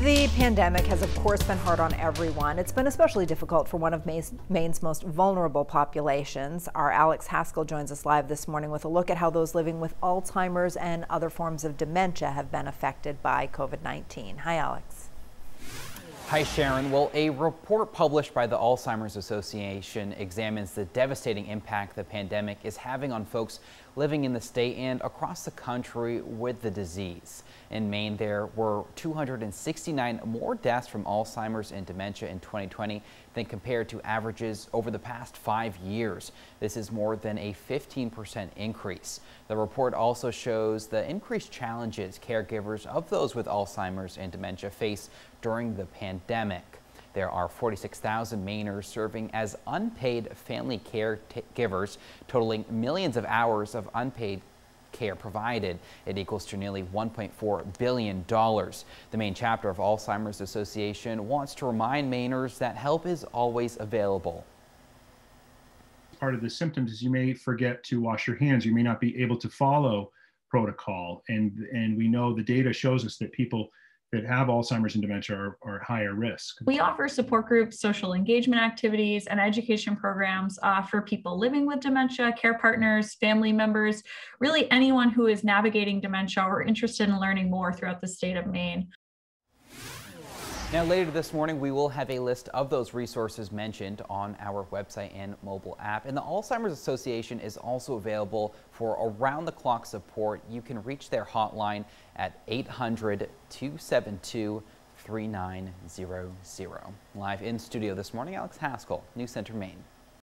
The pandemic has, of course, been hard on everyone. It's been especially difficult for one of Maine's most vulnerable populations. Our Alex Haskell joins us live this morning with a look at how those living with Alzheimer's and other forms of dementia have been affected by COVID 19. Hi, Alex. Hi, Sharon. Well, a report published by the Alzheimer's Association examines the devastating impact the pandemic is having on folks living in the state and across the country with the disease. In Maine, there were 269 more deaths from Alzheimer's and dementia in 2020 than compared to averages over the past five years. This is more than a 15% increase. The report also shows the increased challenges caregivers of those with Alzheimer's and dementia face during the pandemic. There are 46,000 Mainers serving as unpaid family caregivers, totaling millions of hours of unpaid care provided. It equals to nearly $1.4 billion. The Maine chapter of Alzheimer's Association wants to remind Mainers that help is always available. Part of the symptoms is you may forget to wash your hands. You may not be able to follow protocol. And, and we know the data shows us that people that have Alzheimer's and dementia are, are higher risk. We offer support groups, social engagement activities, and education programs uh, for people living with dementia, care partners, family members, really anyone who is navigating dementia or interested in learning more throughout the state of Maine. Now later this morning we will have a list of those resources mentioned on our website and mobile app and the Alzheimer's Association is also available for around the clock support. You can reach their hotline at 800 272 3900. Live in studio this morning Alex Haskell, News Center Maine.